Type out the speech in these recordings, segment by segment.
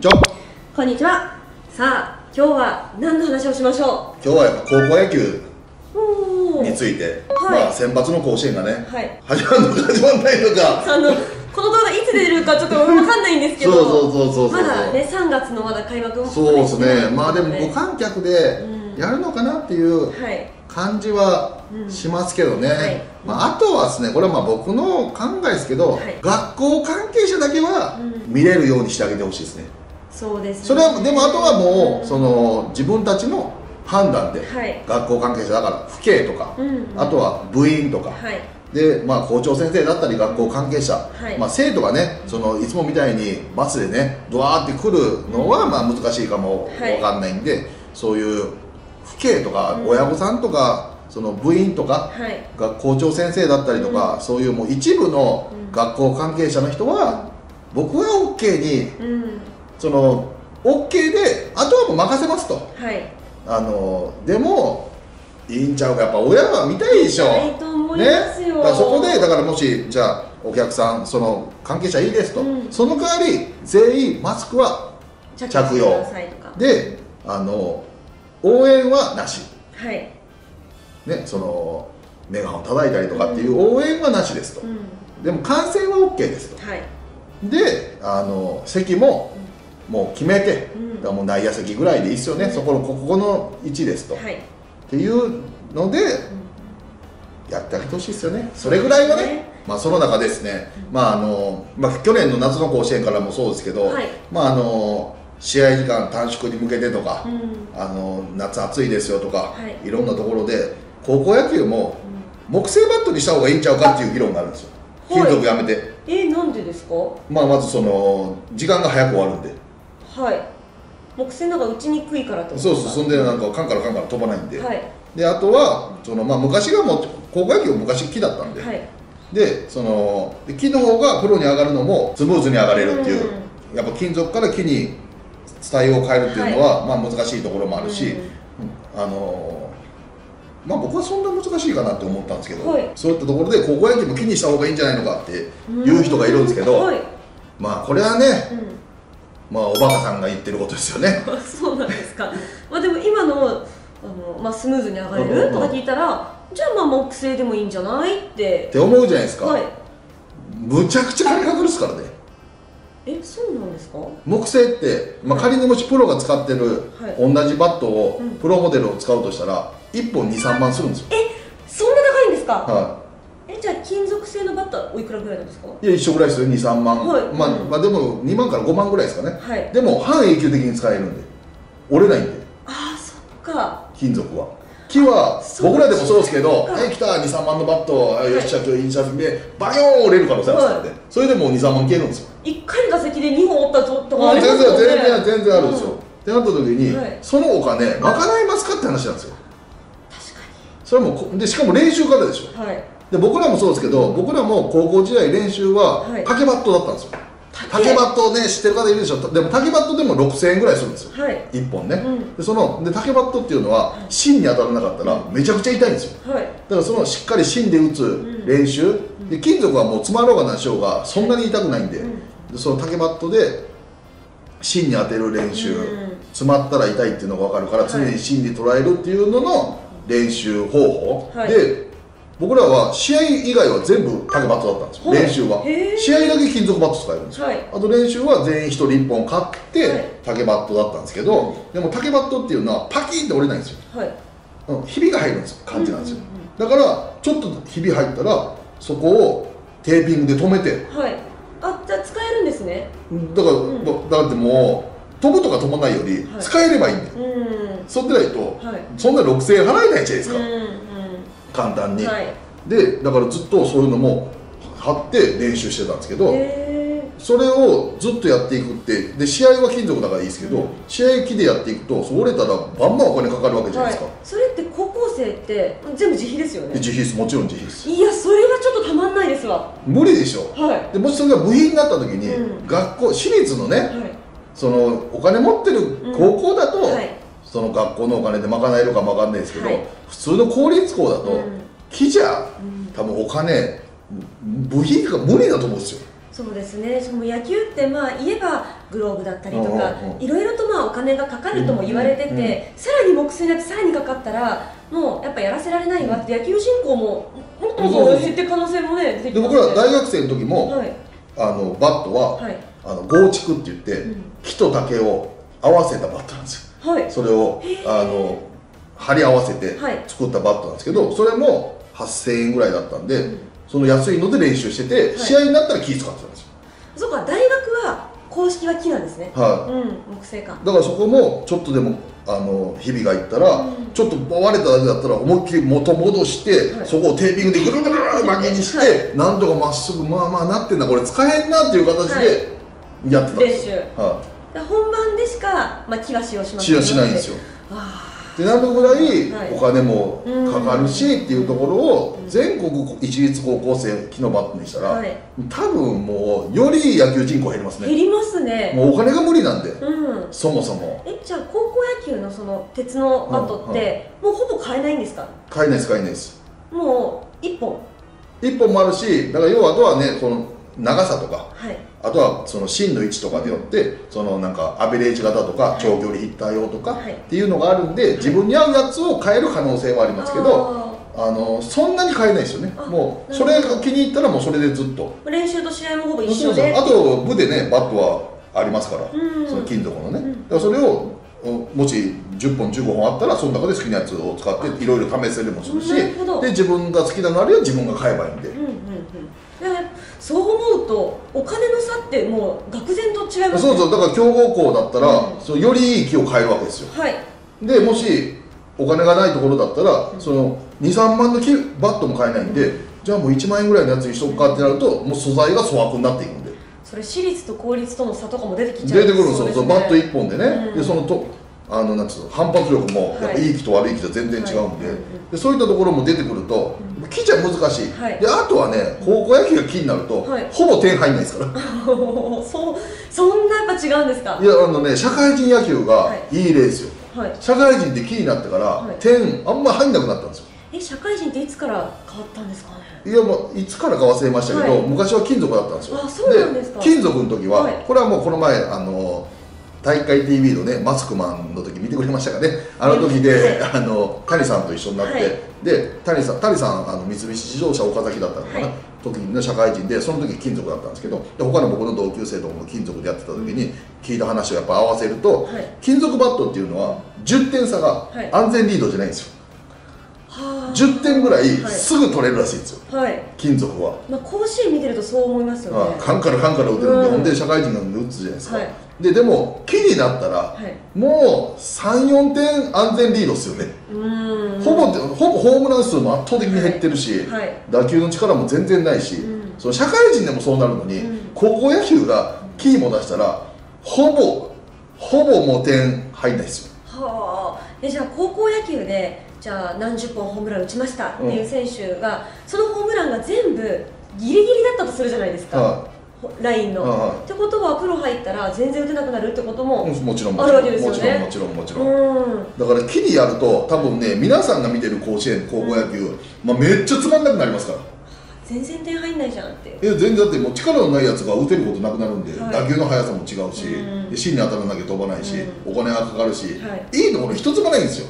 ちは。こんにちは。さあ今日は何の話をしましょ今日はやっぱ高校野球について、はい。まあ選抜の甲子園がね、はい。始まるのか始まらないのか。あのこの動画いつ出るかちょっとわかんないんですけどそうそうそうそうまだね3月のまだ開幕もそうですね。まあでもね無観客でうん。やるのかなっていうはい。感じはうん。しますけどね、はい。まあ、あとはですねこれはまあ僕の考えですけど、はい。学校関係者だけはうん。見れるようにしてあげてほしいですねそうですね。それはでもあとはもうそのの自分たちの判断ではい。学校関係者だから父兄とかうんあとは部員とかはい。で、まあ、校長先生だったり学校関係者、はい。まあ、生徒がねそのいつもみたいにバスでねドワーって来るのはまあ難しいかもはい。わかんないんで、そういう父兄とかうん。親御さんとかその部員とかはい。学校長先生だったりとか、そういうもう一部のうん。学校関係者の人は僕は OK にうんその OK であとはもう任せますと。はい。あのでもいいんちゃうか。やっぱ親は見たいでしょ。いいと思いますよ、だからそこでだからもしじゃあお客さんその関係者いいですと、うん。その代わり全員マスクは着着用。であの応援はなし。はい、ねそのメガホン叩いたりとかっていう応援はなしですと、うん、でも観戦は OK ですと。はい、であの席ももう決めて、うん。だからもう内野席ぐらいでいいですよね、うん。そこのここの位置ですと、っはい、ていうのでやってあげてほしいですよね。それぐらいはねまあその中ですね、まああのまあ、去年の夏の甲子園からもそうですけど、はい。まああの試合時間短縮に向けてとか、うん。あの夏暑いですよとか、はい。い、ろんなところで高校野球も木製バットにした方がいいんちゃうかっていう議論があるんですよ。はい。金属やめて、えー、なんでですか？まあ、まずその時間が早く終わるんではい。木製の方が打ちにくいからそうそうそんでなんかかカンからカンから飛ばないんで、はい。であとはその、まあ、昔がもう高校野球昔木だったんで、はい。でそので木の方がプロに上がるのもスムーズに上がれるっていう、やっぱ金属から木に伝えを変えるっていうのは、まあ、難しいところもあるし、あのまあ僕はそんな難しいかなって思ったんですけど、はい。そういったところで高校野球も木にした方がいいんじゃないのかっていう人がいるんですけど、はい、まあこれはね、うまあ、おバカさんが言ってることですよね。ん、そうなんですか。まあでも今のあの、まあ、スムーズに上がれる？とか聞いたらじゃあまあ木製でもいいんじゃない？って。って思うじゃないですか、はい。むちゃくちゃ金かかるっすからね。えそうなんですか？木製って、まあ、仮にもしプロが使ってるはい。同じバットを、うん。プロモデルを使うとしたら1本23万するんですよ、そんな高いんですか？はえじゃあ金属製のバットはおいくらぐらいなんですか？い、いや一緒ぐらいですよ23万、はい。まあうんまあ、でも2万から5万ぐらいですかね。はい。でも半永久的に使えるんで。折れないんで。ああそっか。金属は。木は僕らでもそうですけど「か。はい来た23万のバットあよっしゃ今日印刷でバヨーン折れる可能性あるんです。からね、それでもう23万消えるんですよ。一回の打席で2本折ったととかあ全然りますよね。全然全然あるんですよ、ってなった時に、はい。そのお金賄いますかって話なんですよ。確かそれはもでしかも練習からでしょ。にはいで僕らもそうですけど僕らも高校時代練習ははい。竹バットだったんですよ、竹。バットね知ってる方いるでしょ？でも竹バットでも6000円ぐらいするんですよ。はい。1本ね、うん。でそので竹バットっていうのは芯に当たらなかったらめちゃくちゃ痛いんですよ。はい。だからそのしっかり芯で打つん。練習、で金属はもう詰まろうがなしようがそんなに痛くないんで,、うん。でその竹バットで芯に当てる練習、うん。詰まったら痛いっていうのが分かるからはい。常に芯に捉えるっていうのの練習方法、はい。で僕らは試合以外は全部竹バットだったんですよ、はい。練習は。試合だけ金属バット使えるんですよ、はい。あと練習は全員1人1本買って、はい。竹バットだったんですけど、でも竹バットっていうのはパキンって折れないんですよ。はい。うん。ひびが入るんですよ感じなんですよ、うだからちょっとひび入ったらそこをテーピングで止めて。はい。あじゃあ使えるんですね。だから、ん。だってもう飛ぶとか飛ばないよりはい。使えればいいんだよ、うん。そうでないとはい。そんな6000円払えないじゃないですか、うん簡単に、うんはい。でだからずっとそういうのも貼って練習してたんですけど、へそれをずっとやっていくってで試合は金属だからいいですけど、うん。試合機でやっていくと折れたらバンバンお金かかるわけーじゃないですか、はい。それって高校生って全部自費ですよでね？自費です。もちろん自費です。いやそれはちょっとたまんないですわ。無理でしょ。はい。でもしそれが部品になった時に、うん。学校私立のねはい。そのお金持ってる高校だと、はいその学校のお金で賄えるかもわかんないですけど、はい。普通の公立校だと、うん。木じゃうん。多分お金部品が無理だと思うんですよ。そうですね。その野球ってまあ言えばグローブだったりとかいろいろとまあお金がかかるとも言われてて、うんうんさらに木製になってさらにかかったらもうやっぱやらせられないわ。って野球人口ももっともっと減ってる可能性もね出て僕ら大学生の時も、はい。あのバットは、はい。あの合築って言って、うん。木と竹を合わせたバットなんですよはい。それをあの貼り合わせてはい。作ったバットなんですけど、それも8000円ぐらいだったんで、うん。その安いので練習してて、い。試合になったら木使ってたんですよ、そうか大学は公式は木なんですね。はい。うん木製かだからそこもちょっとでもあのひびがいったら、うん。ちょっと割れただけだったら思いっきり元戻して、はい。そこをテーピングでぐるぐるぐる巻きにして、はい。なんとかまっすぐまあまあなってんだこれ使えんなっていう形でやってたんですよ、練習。はで本番でしか、まあ、木は使用しまい、せん使用しないんですよ。あってなるぐらいはいお金もかかるしっていうところをうん全国一律高校生木のバットにしたら、はい。多分もうより野球人口減りますね。ー減りますね。もうお金が無理なんで。うん。そもそも。えじゃあ高校野球のその鉄のバットって、もうほぼ買えないんですか？買えないです買えないです。もう一本。一本もあるしだから要はあとはねその長さとか。はいあとはその芯の位置とかによってそのなんかアベレージ型とか長距離ヒッター用とかはい。っていうのがあるんで自分に合うやつを変える可能性はありますけどああのそんなに変えないですよね。あもうそれが気に入ったらもうそれでずっと。ー練習と試合もほぼ一緒で。あと部でねバットはありますから、うん。その金属のね、うん。だからそれをおもし10本15本あったらその中で好きなやつを使っていろいろ試せるもするしで自分が好きなのあれば自分が買えばいいんで。うんうんうん。だからそう思うとお金の差ってもう愕然と違いますね。そうそうだから強豪校だったら、うん。そのよりいい木を買えるわけですよ。はい。でもしお金がないところだったら、その23万の木バットも買えないんで、じゃあもう1万円ぐらいのやつにしとくかってなるともう素材が粗悪になっていくんで。それ私立と公立との差とかも出てきちゃう出てくるんですよ。そうバット1本でね、うん。でそのとあのなんつうの反発力もはいやっぱい。い木と悪い木と全然違うんで,、はい。うんうんでそういったところも出てくると、木じゃ難しい、はい。であとはね高校野球が木になると、はい。ほぼ点入んないですから。そうそんなやっぱ違うんですか？いやあのね社会人野球がはい。いですよ、はい。社会人で木になってから、はい。点あんま入んなくなったんですよ。え社会人っていつから変わったんですか？ねいやもういつからか忘れましたけど、はい。昔は金属だったんですよ。あそうなんですか。金属の時は、はい。これはもうこの前あの大会 TV のねマスクマンの時見てくれましたかね。あの時で、あの谷さんと一緒になって、はいで谷さん谷さんあの三菱自動車岡崎だったのかな、はい。時の社会人でその時金属だったんですけどで他の僕の同級生とかも金属でやってた時に聞いた話をやっぱ合わせると、はい。金属バットっていうのは10点差がはい。安全リードじゃないんですよ、はあ。10点ぐらいはい。すぐ取れるらしいんですよ。はい。金属は。まあ甲子園見てるとそう思いますよね。あカンカラカンカラ打てるんで、うん。ほんで社会人が打つじゃないですか、はいででも木になったら、はい。もう34点安全リードですよね、ほぼほぼホームラン数も圧倒的に減ってるし、はい。打球の力も全然ないし、うん。その社会人でもそうなるのに、うん。高校野球がキーも出したらほぼほぼもう点入んないですよ。はあ。えじゃあ高校野球でじゃあ何十本ホームラン打ちましたっていう選手が、そのホームランが全部ギリギリだったとするじゃないですか、はほラインの、はいはい。ってことはプロ入ったら全然打てなくなるってことも、うんもちろんもちろん。もちろんもちろんもちろん、うん。だから木にやると多分ね皆さんが見てる甲子園高校野球、まあ、めっちゃつまんなくなりますから。全然点入んないじゃんっていや全然だってもう力のないやつが打てることなくなるんで、はい。打球の速さも違うし、うん。で芯に当たらなきゃ飛ばないし、うお金がかかるし、はい。い、いところ一つもないんですよ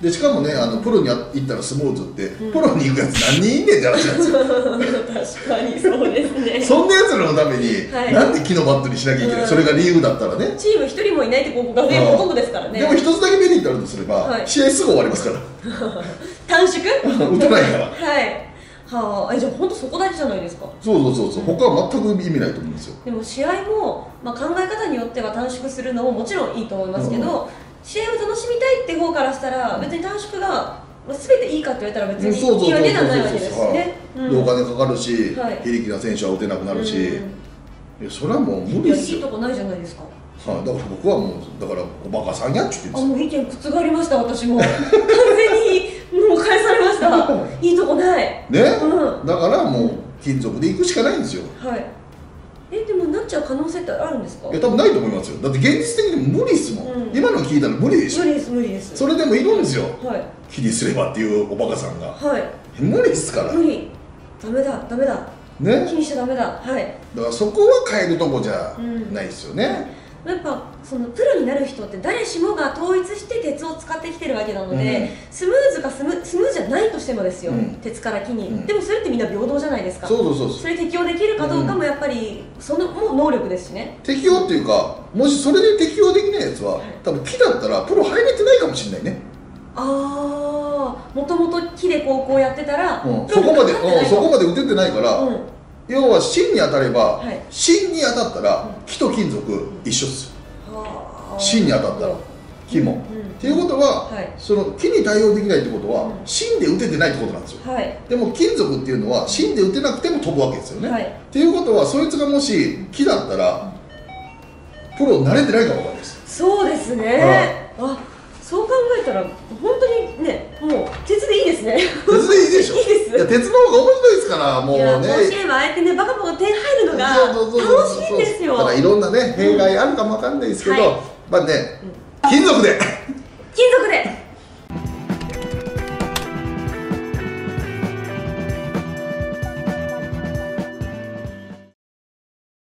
でしかもねあのプロに行ったらスムーズって、プロに行くやつ何人いんねんって話なんですよ 確かにそうですね。そんなやつらのために、はい。なんで木のバットにしなきゃいけない、うん。それが理由だったらね。チーム一人もいないってここ学園ほとん。どですからね。でも一つだけメリットあるとすれば、はい。試合すぐ終わりますから。短縮？打たないから。はい。はあ。えじゃあ本当そこだけじゃないですか。そうそうそうそう。他は全く意味ないと思うんですよ。でも試合も、まあ、考え方によっては短縮するのももちろんいいと思いますけど、試合を楽しみたいって方からしたら別に短縮が、まあ、全ていいかって言われたら別にいいわけではないわけですしはい。ねお金かかるし、はい。非力な選手は打てなくなるし、うん。いやそれはもう無理ですよ。いいとこないじゃないですか。はい、だから僕はもうだからおバカさんやっちゅって言あもう意見覆りました私も。完全にもう返されました。いいとこないね、うん。だからもう金属で行くしかないんですよ。はいっちゃう可能性ってあるんですか？いや多分ないと思いますよ。だって現実的に無理っすもん、うん。今の聞いたら無理でしょ。無理です無理です。それでもいるんですよ。はい。気にすればっていうおバカさんが。はい。無理っすから。無理。ダメだダメだ。ね。気にしちゃダメだ。はい。だからそこは変えるとこじゃないですよね、やっぱそのプロになる人って誰しもが統一して鉄を使ってきてるわけなので、うん。スムーズかスムスムーズじゃないとしてもですよ、うん。鉄から木に、うん。でもそれってみんな平等じゃないですか。そうそうそうそれ適用できるかどうかもやっぱりそのもう能力ですしね。適用っていうかもしそれで適用できないやつは多分木だったらプロ入れてないかもしれないね、ああもともと木で高校やってたら、そこまで、そこまで打ててないから、うん。要は芯に当たれば、はい。芯に当たったら木と金属一緒っすよ。はあ芯に当たったら木も、うん。っていうことは、はい。その木に対応できないってことは、うん。芯で打ててないってことなんですよ。はい。でも金属っていうのは芯で打てなくても飛ぶわけですよね、はい。っていうことはそいつがもし木だったらプロ慣れてないかもわかです。そうですね、あそう考えたら本当にねもう鉄でいいですね。鉄でいいでしょ。いいです。や鉄の方が面白いですからもうね。甲子園はああやってねバカバカ点入るのが楽しいんですよ。だからいろんなね弊害あるかもわかんないですけど、はいまあね金属で金属で